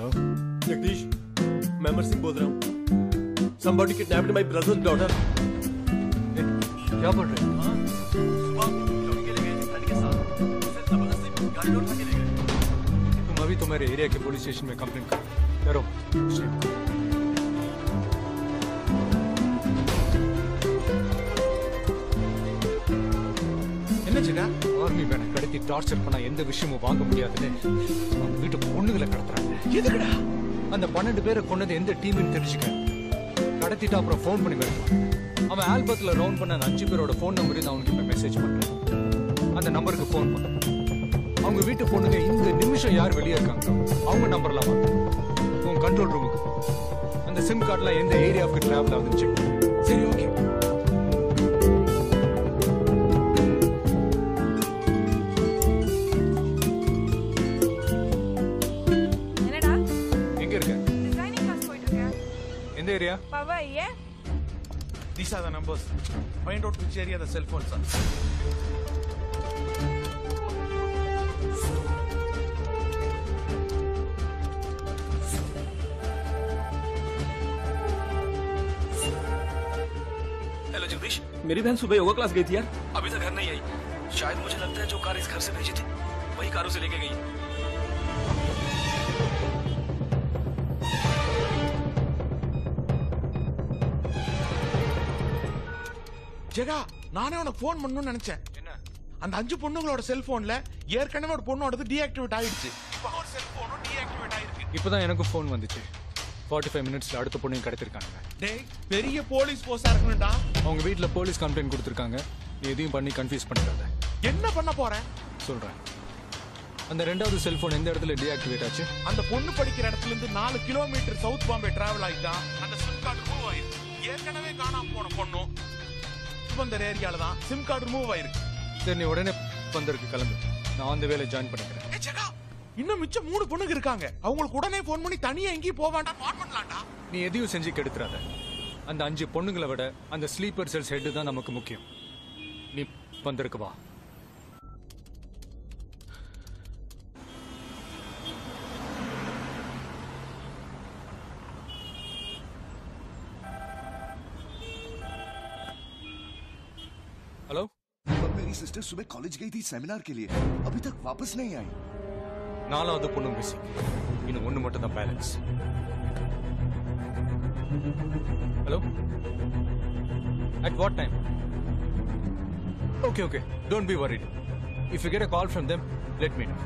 Hello Jagdish मैं अमर सिंह बोल रहा हूँ। Somebody kidnapped my brother's daughter क्या बोल रहे हो? तुम अभी तुम्हारे एरिया के पुलिस स्टेशन में कंप्लेंट करो। करो என்ன ஆர்மி வேனை கடத்தி டார்ச்சர் பண்ணா எந்த விஷயமும் வாங்க முடியாதுன்னு அவங்க வீட்டு பொண்ணுகளை கடத்துறாங்க. எதுக்குடா? அந்த பன்னெண்டு பேரை கொண்டது எந்த டீம்னு தெரிஞ்சுக்க. கடத்திட்டு அப்புறம் ஃபோன் பண்ணி மிரட்டுவான். அவன் ஆல்பத்தில் ரவுண்ட் பண்ண அஞ்சு பேரோட ஃபோன் நம்பர் நான் அவனுக்கு இப்போ மெசேஜ் பண்ணுறேன் அந்த நம்பருக்கு ஃபோன் பண்ண. அவங்க வீட்டு பொண்ணுங்க இந்த நிமிஷம் யார் வெளியே இருக்காங்க? அவங்க நம்பர்லாம் வாங்க. உன் கண்ட்ரோல் ரூமுக்கு அந்த சிம் கார்டெலாம் எந்த ஏரியாவுக்கு ட்ராவல் ஆகுதுன்னு செக் சரி ஓகே rही hai? These are the numbers. Find out which area the cell phones are. Jagdish मेरी बहन सुबह योगा क्लास गई थी यार अभी तक घर नहीं आई शायद मुझे लगता है जो कार इस घर से भेजी थी वही कार उसे लेके गई ஜெகா நானே உனக்கு ஃபோன் பண்ணணும்னு நினைச்சேன். என்ன? அந்த அஞ்சு பொண்ணுங்களோட செல்போன்ல ஏற்கனவே ஒரு பொண்ணோடது டீஆக்டிவேட் ஆயிடுச்சு. செல்போனும் டீஆக்டிவேட் ஆயிருக்கு. இப்போதான் எனக்கும் ஃபோன் வந்துச்சு. ஃபார்ட்டி ஃபைவ் மினிட்ஸில் அடுத்த பொண்ணையும் கடத்திருக்காங்க டேய் பெரிய போலீஸ் போஸா இருக்கணும்டா. அவங்க வீட்டில் போலீஸ் கம்ப்ளைண்ட் கொடுத்துருக்காங்க. எதையும் பண்ணி கன்ஃபியூஸ் பண்ணிடாத என்ன பண்ண போற? சொல்கிறேன் அந்த ரெண்டாவது செல்போன் எந்த இடத்துல டீஆக்டிவேட் ஆச்சு? அந்த பொண்ணு படிக்கிற இடத்துல இருந்து நாலு கிலோமீட்டர் சவுத் பாம்பே டிராவல் ஆயிட்டா. அந்த சிம் கார்டு மூவ் ஆயிருக்கு ஏற்கனவே காணாம போன பொண்ணும். சுபந்தர் ஏரியால தான் சிம் கார்டு ரிமூவ் ஆயிருக்கு. சரி நீ உடனே பந்தருக்கு கிளம்பு. நான் அந்த வேலை ஜாயின் பண்ணிக்கிறேன். இன்னும் மிச்சம் மூணு பொண்ணுங்க இருக்காங்க. அவங்களுக்கு உடனே ஃபோன் பண்ணி தனியா எங்கேயும் போக வேண்டாம் வான் பண்ணலாம்டா. நீ எதையும் செஞ்சு கெடுத்துறாத. அந்த அஞ்சு பொண்ணுங்களை விட அந்த ஸ்லீப்பர் செல்ஸ் ஹெட் தான் நமக்கு முக்கியம். நீ பந்தருக்கு வா. मेरी सिस्टर सुबह कॉलेज गई थी सेमिनार के लिए अभी तक वापस नहीं आई நாலாவது பொண்ணு மிஸ்ஸிங் இன்னும் ஒன்று மட்டும் தான் balance hello at what time okay okay don't be worried if you get a call from them let me know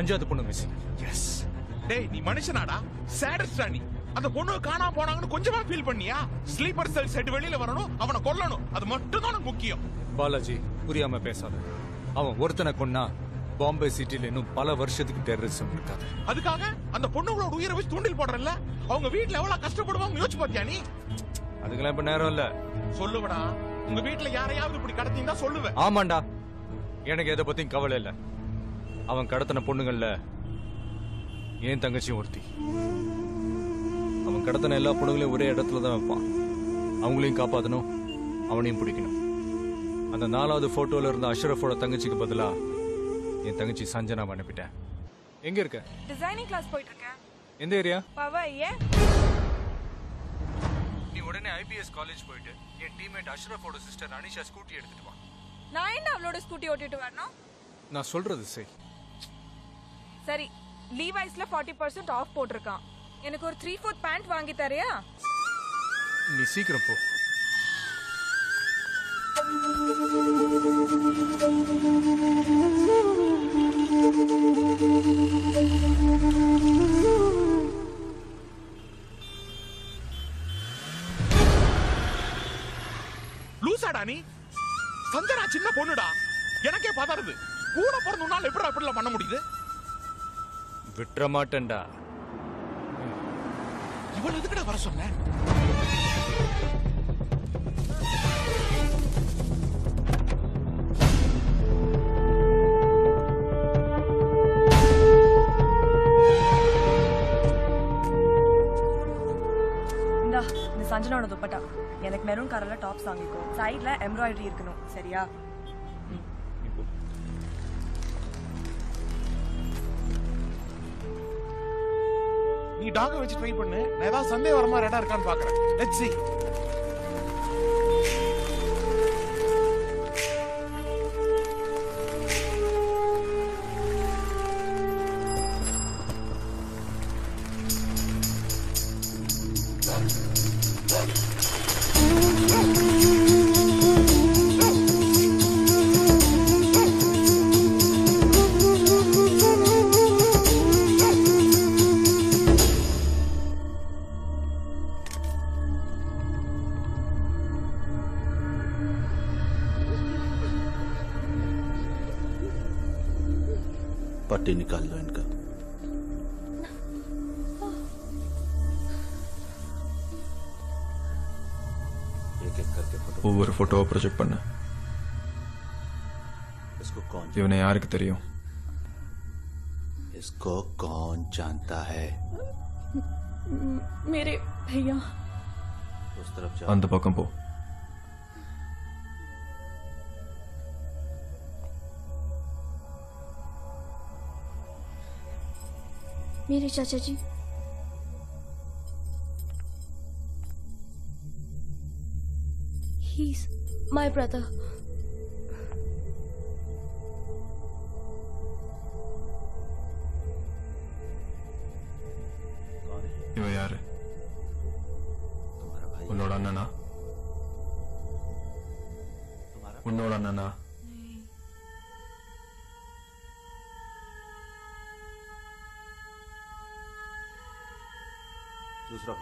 அஞ்சாவது பொண்ணு மிஸ்ஸிங் எஸ் டேய் நீ மனுஷனாடா சேடஸ்டா நீ அந்த பொண்ணு காணாம போனாங்கன்னு கொஞ்சமா ஃபீல் பண்ணியா? ஸ்லீப்பர் செல் செட் வெளியில வரணும் அவனை கொல்லணும். அது மட்டும் தான் முக்கியம். பாலாஜி புரியாம பேசாத. அவன் ஒருத்தனை கொன்னா பாம்பே சிட்டில இன்னும் பல வருஷத்துக்கு டெரரிசம் இருக்காது. அதுக்காக அந்த பொண்ணுங்களோட உயிரை வச்சு தூண்டில் போடுறல்ல? அவங்க வீட்ல எவ்வளவு கஷ்டப்படுவாங்க யோசிச்சு பாத்தியா நீ? அதுக்கெல்லாம் இப்ப நேரம் இல்ல. சொல்லுவடா. உங்க வீட்ல யாரையாவது இப்படி கடத்தினா சொல்லுவேன் ஆமாண்டா. எனக்கு எதை பத்தியும் கவலை இல்ல. அவன் கடத்தின பொண்ணுங்கள்ல ஏன் தங்கச்சியும் ஒருத்தி. அவன் கடத்தின எல்லா பொண்ணுங்களையும் ஒரே இடத்துல தான் வைப்பான். அவங்களையும் காப்பாத்தணும் அவனையும் பிடிக்கணும். அந்த நாலாவது போட்டோல இருந்த அஷ்ரஃபோட தங்கச்சிக்கு பதிலா என் தங்கச்சி சஞ்சனாவை அனுப்பிட்டேன். எங்க இருக்க? டிசைனிங் கிளாஸ் போயிட்டு இருக்கேன் எந்த ஏரியா? பவா ஏன் நீ உடனே ஐபிஎஸ் காலேஜ் போயிட்டு என் டீம்மேட் அஷ்ரஃபோட சிஸ்டர் அனிஷா ஸ்கூட்டி எடுத்துட்டு வா. நான் என்ன அவளோட ஸ்கூட்டி ஓட்டிட்டு வரணும்? நான் சொல்றது செய். சரி லீவைஸ்ல ஃபார்ட்டி பர்சன்ட் ஆஃப் போட்டிருக்கான். எனக்கு ஒரு த்ரீ ஃபோர்த் பேண்ட் வாங்கி தரியா? நீ சீக்கிரம் போ. லூசாடா நீ. சஞ்சனா சின்ன பொண்ணுடா. எனக்கே பதறுது. கூட பிறந்த உன்னால எப்படி அப்படிலாம் பண்ண முடியுது? விட்டுற மாட்டேன்டா. இவ்வளவு எதுக்குடா வர சொன்ன? இந்தா சஞ்சனோட துப்பட்டா. எனக்கு மெரூன் கலர்ல டாப்ஸ் வாங்கிக்கும் சைட்ல எம்ப்ராய்டரி இருக்கணும் சரியா? டாக வச்சு ட்ரை பண்ணு. நான் ஏதாவது சந்தேகம் வர மாதிரி இடம் இருக்கான்னு பாக்குறேன். Let's see. पट्टी निकाल लो इनका एक एक करके फोटो ஒவ்வொரு ஃபோட்டோவை ப்ரொஜெக்ட் பண்ண इसको कौन இவனை யாருக்கு தெரியும் इसको कौन जानता है मेरे भैया उस तरफ जाओ அந்த பக்கம் போ मेरे चाचा जी। He's my brother. यो यार? उन्नोड़ा नना उन्नोड़ा नना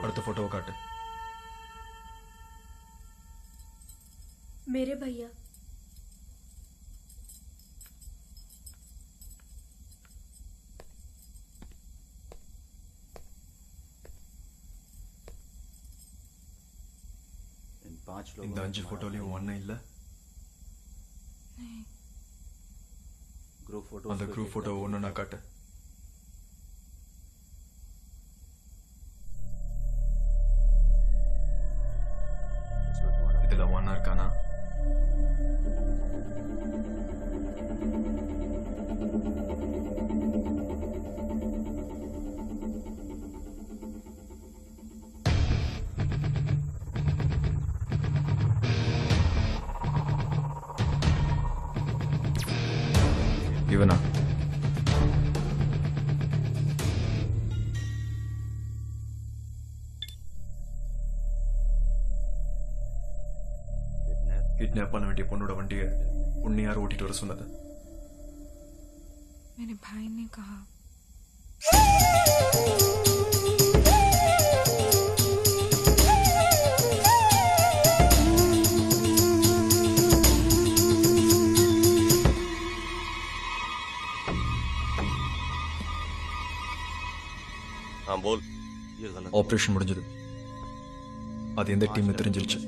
அடுத்த போட்டோவை காட்டு मेरे भैया इन पांच लोगों இந்த में அஞ்சு तुम्हारा போட்டோலயும் உன் அண்ணன் இல்ல ग्रुप फोटो அந்த குரூப் போட்டோ ஒன்று நான் காட்டு இதுல ஒன்னா இருக்கானா இவனா கிட்னாப் பண்ண வேண்டிய பொண்ணோட வண்டியை உன்னை யார் ஓட்டிட்டு வர சொன்னது मेरे भाई ने कहा हाँ बोल ये गलत ஆப்ரேஷன் முடிஞ்சது அது எந்த டீம்னு தெரிஞ்சிருச்சு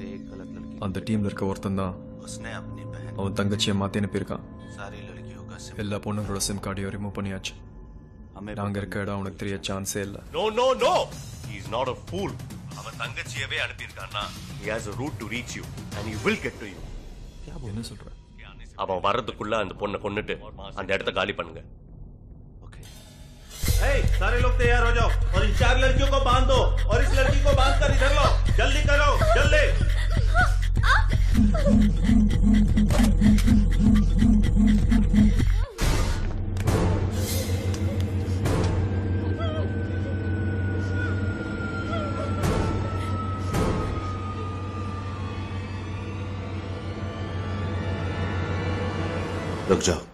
से एक गलत लड़की அந்த டீம்ல இருக்க ஒருத்தன் தான் उसने अपनी बहन அவன் தங்கச்சியை மாத்தி அனுப்பியிருக்கான் सारी लड़कियों का सिम எல்லா பொண்ணுங்களோட சிம் கார்டையும் ரிமூவ் பண்ணியாச்சு हमें நாங்க இருக்க இடம் அவனுக்கு தெரிய சான்ஸே இல்லை no no no he is not a fool அவன் தங்கச்சியவே அனுப்பியிருக்கான்னா he has a route to reach you and he will get to you என்ன சொல்ற அவன் வர்றதுக்குள்ள அந்த பொண்ணை கொன்னுட்டு அந்த இடத்த காலி பண்ணுங்க ओके सारे लोग तैयार हो जाओ और इन चार लड़कियों को बांध दो और इस लड़की को बांध कर इधर लो जल्दी करो जल्दी Được rồi.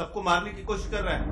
सबको मारने की कोशिश कर रहा है।